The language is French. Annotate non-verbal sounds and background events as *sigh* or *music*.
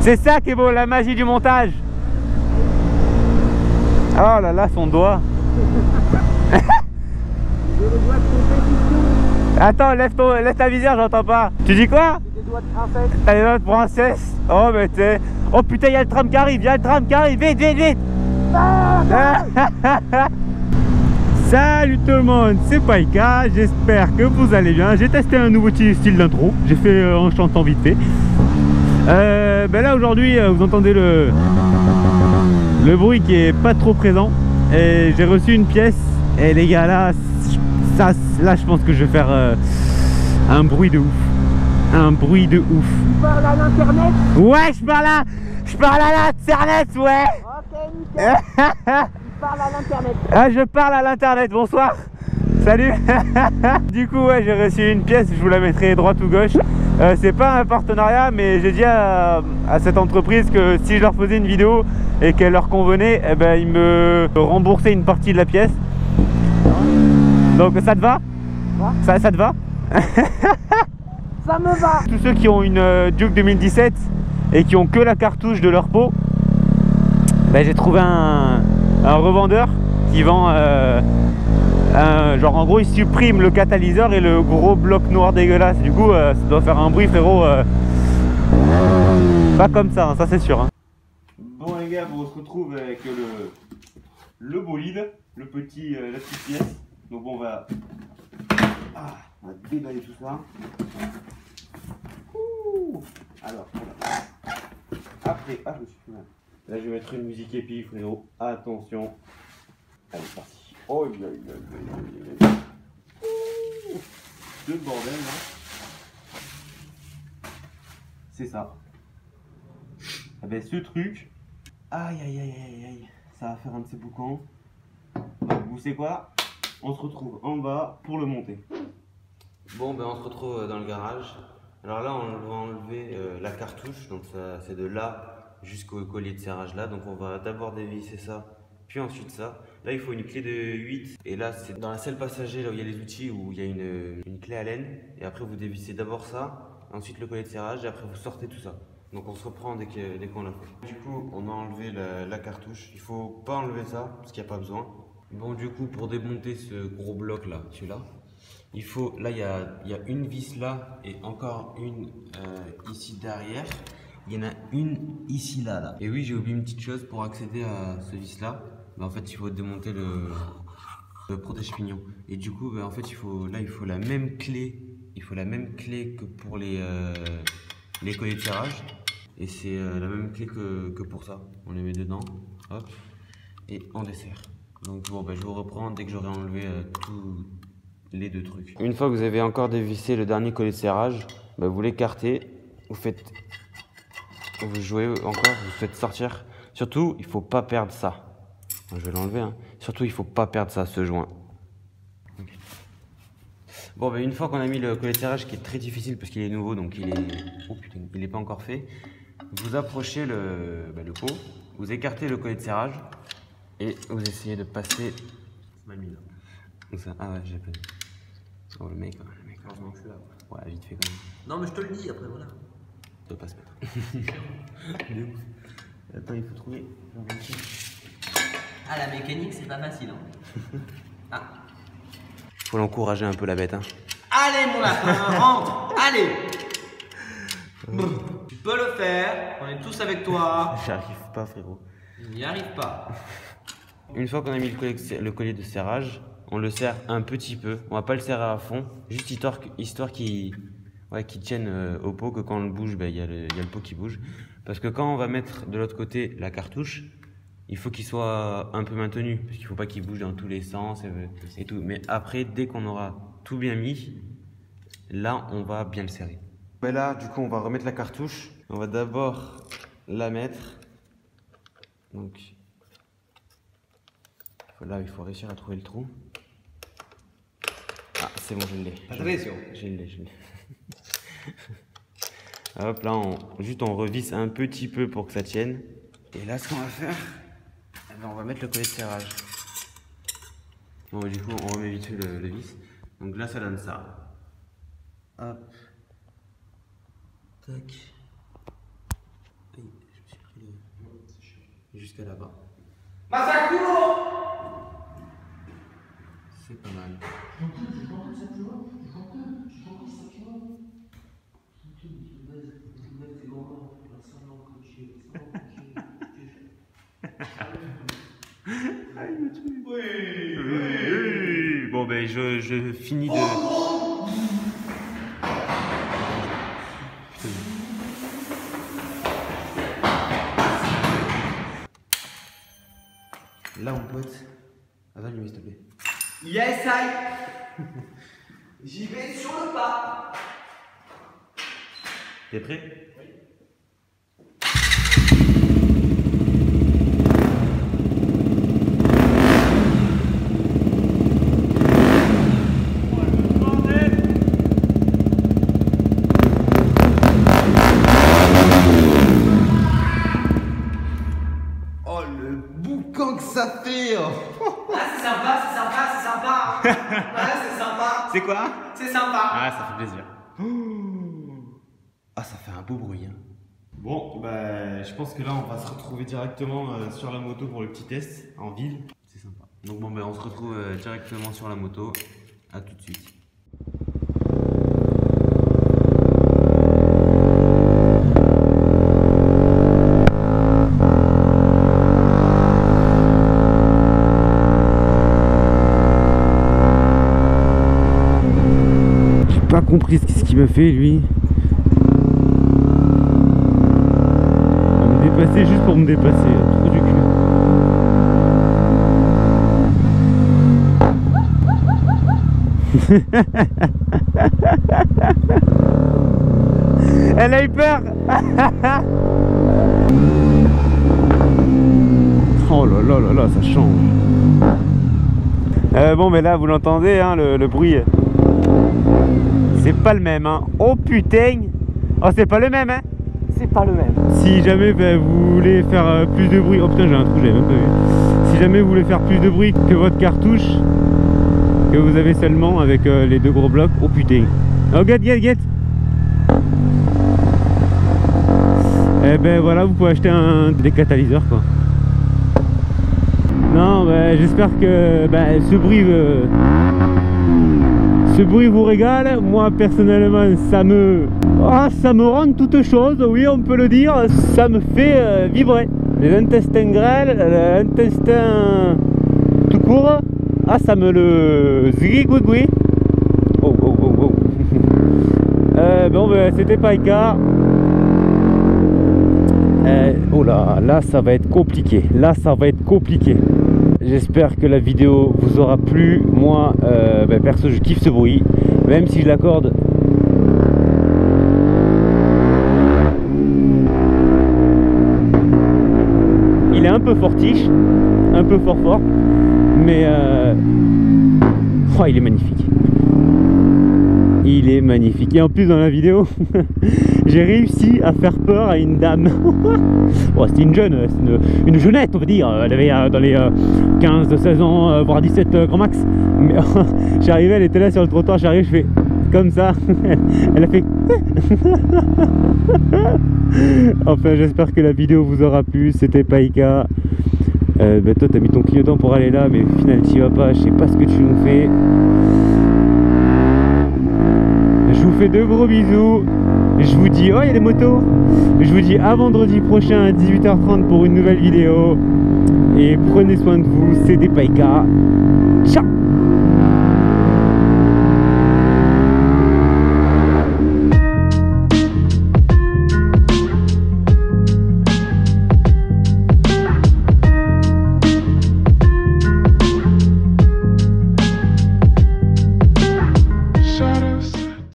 C'est ça qui est beau, la magie du montage. Oh là là, son doigt. *laughs* Attends, lève, ton, lève ta visière, j'entends pas. Tu dis quoi? Des doigts de princesse. T'as les doigts de princesse? Oh, mais t'es. Oh putain, il y a le tram qui arrive, il y a le tram qui arrive, vite, vite, vite *laughs* Salut tout le monde, c'est Paika, j'espère que vous allez bien. J'ai testé un nouveau style d'intro, j'ai fait euh, en chantant vite fait. Euh, ben là aujourd'hui, euh, vous entendez le, le bruit qui est pas trop présent. Et j'ai reçu une pièce. Et les gars, là, ça, là, je pense que je vais faire euh, un bruit de ouf. Un bruit de ouf. Tu parles à l'internet? Ouais, je parle à, je parle à l'internet, ouais. Ok, nickel. Tu parles à l'internet. Ah, je parle à l'internet, bonsoir. Salut. *laughs* du coup, ouais, j'ai reçu une pièce, je vous la mettrai droite ou gauche. Euh, c'est pas un partenariat, mais j'ai dit à, à cette entreprise que si je leur faisais une vidéo et qu'elle leur convenait, eh ben, ils me remboursaient une partie de la pièce. Donc ça te va Quoi ça, ça te va *laughs* Ça me va. Tous ceux qui ont une euh, Duke 2017 et qui ont que la cartouche de leur pot, ben, j'ai trouvé un, un revendeur qui vend euh, un- genre en gros il supprime le catalyseur et le gros bloc noir dégueulasse. Du coup euh, ça doit faire un bruit frérot. euh, pas comme ça, hein, ça c'est sûr. Bon les gars, on se retrouve avec le, le bolide, le petit, euh, la petite pièce. Donc on va, ah, on va déballer tout ça. Ouh. Alors, voilà. Après, ah, je me suis fait mal. Là, je vais mettre une musique épique, frérot. Attention. Allez, c'est parti. Oh, aïe, aïe, aïe, aïe, aïe, aïe. Ouh. De bordel, là. C'est ça. Ah ben, ce truc. Aïe, aïe, aïe, aïe, aïe. Ça va faire un de ces boucans. Donc, vous savez quoi? On se retrouve en bas pour le monter. Bon, ben on se retrouve dans le garage. Alors là, on va enlever euh, la cartouche, donc ça, c'est de là jusqu'au collier de serrage là. Donc on va d'abord dévisser ça, puis ensuite ça. Là, il faut une clé de 8. Et là, c'est dans la selle passager, là où il y a les outils, où il y a une, une clé à laine. Et après, vous dévissez d'abord ça, ensuite le collier de serrage, et après vous sortez tout ça. Donc on se reprend dès qu'on l'a fait. Du coup, on a enlevé la, cartouche. Il faut pas enlever ça, parce qu'il n'y a pas besoin. Bon, du coup, pour démonter ce gros bloc là, celui-là, il faut, là, il y a, y a une vis là et encore une euh, ici derrière. Il y en a une ici là, là. Et oui, j'ai oublié une petite chose pour accéder à ce vis là. Bah, en fait, il faut démonter le, le protège-pignon. Et du coup, bah, en fait, il faut, là, il faut la même clé. Il faut la même clé que pour les, euh, les colliers de serrage. Et c'est euh, la même clé que, que pour ça. On les met dedans, hop, et on dessert. Donc bon, bah, je vous reprends dès que j'aurai enlevé euh, tous les deux trucs. Une fois que vous avez encore dévissé le dernier collier de serrage, bah, vous l'écartez, vous faites, vous jouez encore, vous faites sortir. Surtout, il faut pas perdre ça. Je vais l'enlever. Hein. Surtout, il faut pas perdre ça, ce joint. Bon, bah, une fois qu'on a mis le collier de serrage, qui est très difficile parce qu'il est nouveau, donc il est, oh putain, il est pas encore fait. Vous approchez le, bah, le pot, vous écartez le collier de serrage et vous essayez de passer. Comme ça. Ah ouais, j'ai pas. Oh le mec, le mec. Que je suis là. Ouais, vite fait quand même. Non, mais je te le dis après, voilà. De pas se mettre. *laughs* *laughs* Attends, il faut trouver. Ah, la mécanique, c'est pas facile. Hein. *laughs* Ah. Faut l'encourager un peu la bête. Hein. Allez, mon lapin, rentre Allez *laughs* Tu peux le faire, on est tous avec toi. *laughs* J'arrive pas, frérot. Il n'y arrive pas. Une fois qu'on a mis le collier, de serrage, on le serre un petit peu. On va pas le serrer à fond, juste histoire, qu'il ouais, tienne euh, au pot, que quand on le bouge, ben, y, il y a le pot qui bouge. Parce que quand on va mettre de l'autre côté la cartouche, il faut qu'il soit un peu maintenu, parce qu'il faut pas qu'il bouge dans tous les sens et, et tout. Mais après, dès qu'on aura tout bien mis, là, on va bien le serrer. Là, du coup, on va remettre la cartouche. On va d'abord la mettre. Donc, Là, il faut réussir à trouver le trou. Ah, c'est bon, je l'ai. Attention. Je l'ai, je l'ai. *laughs* Hop, là, on, juste on revisse un petit peu pour que ça tienne. Et là, ce qu'on va faire, on va mettre le collet de serrage. Bon, du coup, on remet vite fait le, le vis. Donc là, ça donne ça. Hop. Tac. pris, je me suis pris le... jusqu'à là-bas. C'est pas mal. Bon ben je, je finis de. Là, mon pote, avale-lui, s'il te plaît. Yes, I. J'y vais sur le pas. T'es prêt? C'est quoi C'est sympa. Ah ça fait plaisir. Ah ça fait un beau bruit hein. Bon bah je pense que là on va se retrouver directement euh, sur la moto pour le petit test en ville. C'est sympa. Donc bon ben on se retrouve euh, directement sur la moto. À tout de suite. Compris ce qu'il me fait lui. À me dépasser juste pour me dépasser, trop du cul. *laughs* Elle a eu peur *laughs* Oh là là là là, ça change. Euh, bon, mais là, vous l'entendez, hein, le bruit. C'est pas le même, hein. Oh putain Oh, c'est pas le même, hein C'est pas le même. Si jamais ben, vous voulez faire euh, plus de bruit... Oh putain, j'ai un trou, j'avais même pas vu. Si jamais vous voulez faire plus de bruit que votre cartouche, que vous avez seulement avec euh, les deux gros blocs, oh putain. Oh, get, get, get Eh ben voilà, vous pouvez acheter un des catalyseurs, quoi. Non, ben, j'espère que ben, ce bruit... euh, ce bruit vous régale, moi personnellement ça me ah, ça me rend toute chose, oui on peut le dire, ça me fait euh, vibrer. Les intestins grêles, l'intestin tout court, ah ça me le zigouigoui. Oh oh oh. *laughs* Euh, bon ben c'était pas le cas. Euh, oh là, là ça va être compliqué. Là ça va être compliqué. J'espère que la vidéo vous aura plu. Moi, euh, ben, perso, je kiffe ce bruit. Même si je l'accorde. Il est un peu fortiche, un peu fort fort, mais euh, oh, il est magnifique. Il est magnifique. Et en plus dans la vidéo, *laughs* j'ai réussi à faire peur à une dame. *laughs* bon, c'était une jeune, c'est une, une jeunette on va dire. Elle avait euh, dans les euh, 15-16 ans, euh, voire 17 euh, grand max. Mais *laughs* j'arrivais, elle était là sur le trottoir, j'arrive, je fais comme ça. elle a fait. enfin, j'espère que la vidéo vous aura plu. C'était Paika. Euh, bah, toi, t'as mis ton clignotant pour aller là, mais au final, tu vas pas. Je sais pas ce que tu nous fais. Je vous fais de gros bisous. Je vous dis, oh, il y a des motos. Je vous dis à vendredi prochain à 18h30 pour une nouvelle vidéo. Et prenez soin de vous. C'était Paika. Ciao